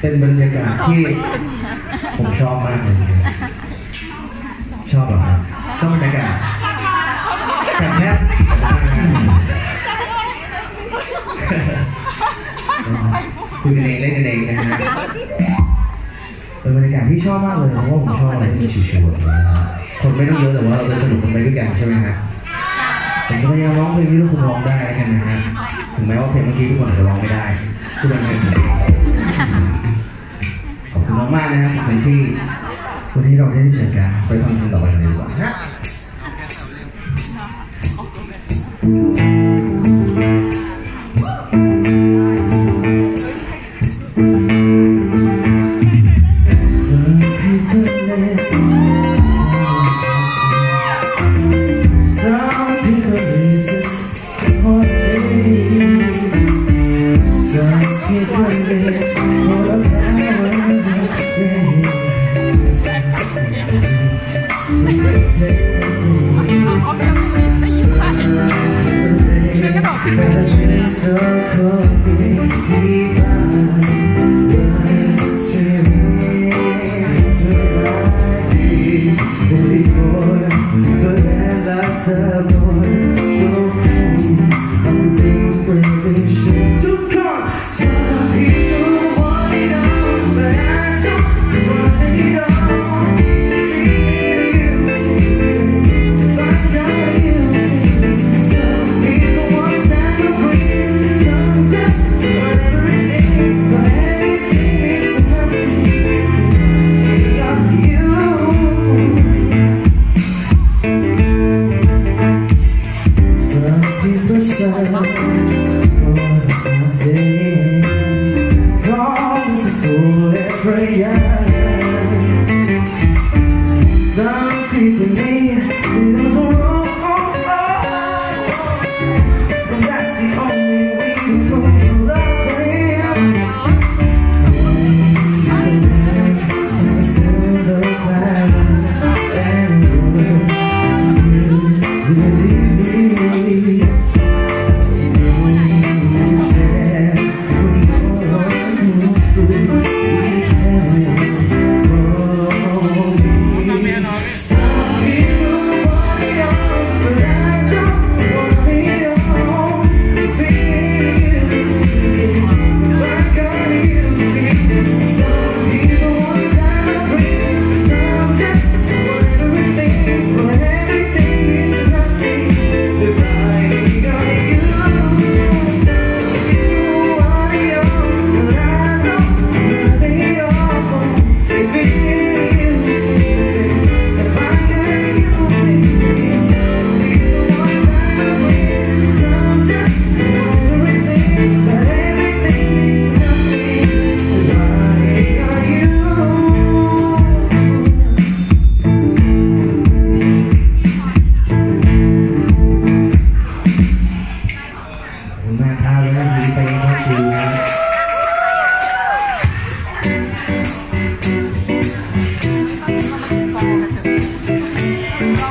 เป็นบรรยากาศที่ผมชอบมากเลยจริงๆชอบเหรอครับชอบบรรยากาศแต่แค่คุยกันเองเล่นกันเองนะฮะเป็นบรรยากาศที่ชอบมากเลยเพราะว่าผมชอบอะไรที่มันชิวๆแบบนี้นะฮะคนไม่ต้องเยอะแต่ว่าเราจะสนุกกันไปด้วยกันใช่ไหมฮะผมจะพยายามร้องเพลงที่ทุกคนร้องได้แล้วกันนะฮะถึงแม้ว่าเพลงเมื่อกี้ทุกคนอาจจะร้องไม่ได้ช่วยกันให้ผ มากนะครับขอบคุณที่ วันนี้เราได้เจอกันไปฟังเพลงต่อไปกันดีกว่าฮะ Some people live coffee but that's the only way to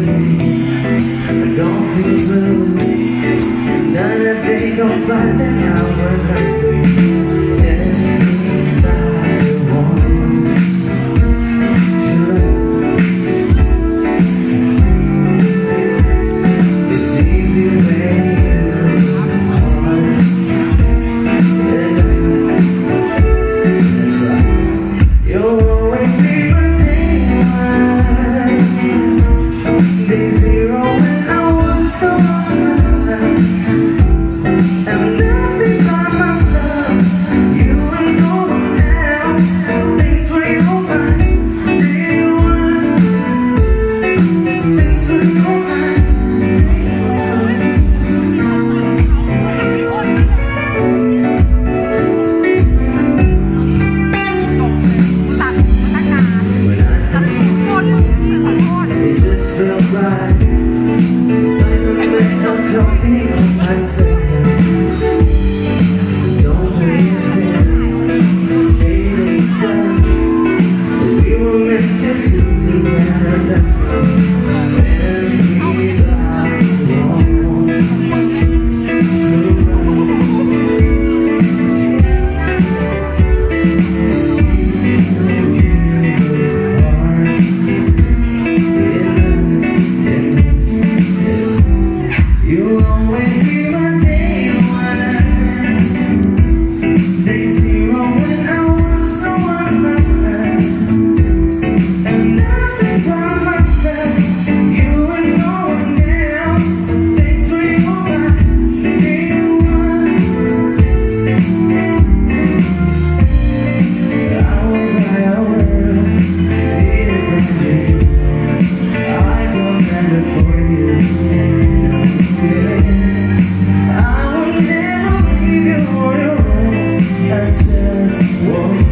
I don't feel blue. Another day goes by, then I will not 我。